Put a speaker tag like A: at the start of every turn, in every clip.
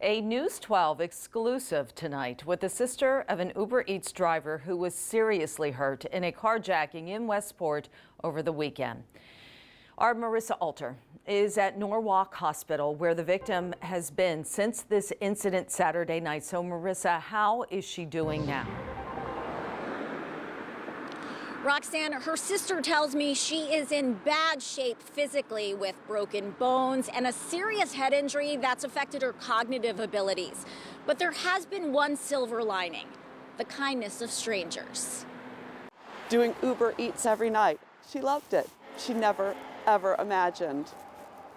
A: A News 12 exclusive tonight with the sister of an Uber Eats driver who was seriously hurt in a carjacking in Westport over the weekend. Our Marissa Alter is at Norwalk Hospital where the victim has been since this incident Saturday night. So Marissa, how is she doing now?
B: Roxanne, her sister tells me she is in bad shape physically with broken bones and a serious head injury that's affected her cognitive abilities. But there has been one silver lining the kindness of strangers.
C: Doing Uber Eats every night. She loved it. She never, ever imagined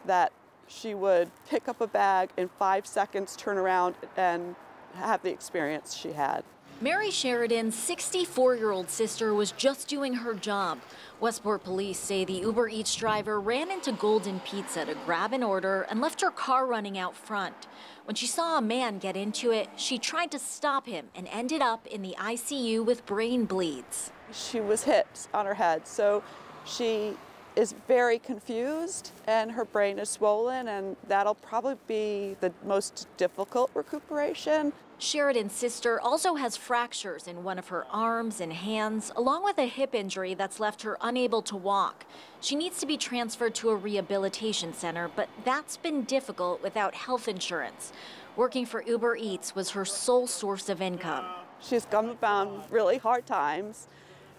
C: that she would pick up a bag in five seconds, turn around, and have the experience she had.
B: Mary Sheridan's 64 year old sister was just doing her job. Westport police say the Uber Eats driver ran into Golden Pizza to grab an order and left her car running out front. When she saw a man get into it, she tried to stop him and ended up in the ICU with brain bleeds.
C: She was hit on her head, so she is very confused and her brain is swollen and that'll probably be the most difficult recuperation.
B: Sheridan's sister also has fractures in one of her arms and hands, along with a hip injury that's left her unable to walk. She needs to be transferred to a rehabilitation center, but that's been difficult without health insurance. Working for Uber Eats was her sole source of income.
C: She's come upon really hard times,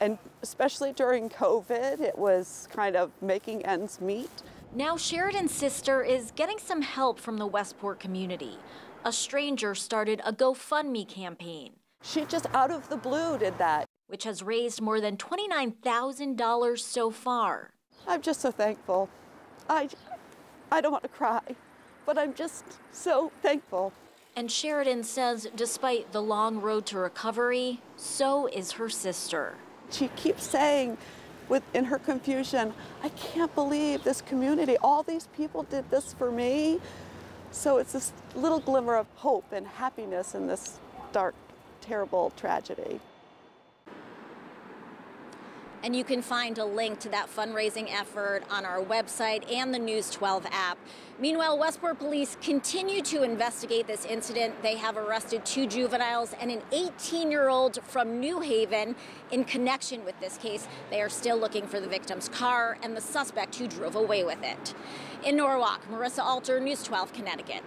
C: and especially during COVID, it was kind of making ends meet.
B: Now, Sheridan's sister is getting some help from the Westport community a stranger started a GoFundMe campaign.
C: She just out of the blue did that.
B: Which has raised more than $29,000 so far.
C: I'm just so thankful. I, I don't want to cry, but I'm just so thankful.
B: And Sheridan says despite the long road to recovery, so is her sister.
C: She keeps saying, within her confusion, I can't believe this community, all these people did this for me. So it's this little glimmer of hope and happiness in this dark, terrible tragedy.
B: And you can find a link to that fundraising effort on our website and the News 12 app. Meanwhile, Westport police continue to investigate this incident. They have arrested two juveniles and an 18 year old from New Haven in connection with this case. They are still looking for the victim's car and the suspect who drove away with it. In Norwalk, Marissa Alter, News 12, Connecticut.